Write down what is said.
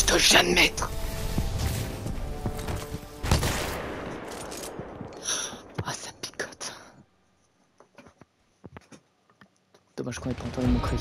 ce que je viens de mettre Ah, ça picote. Dommage qu'on ait pas entendu mon cri.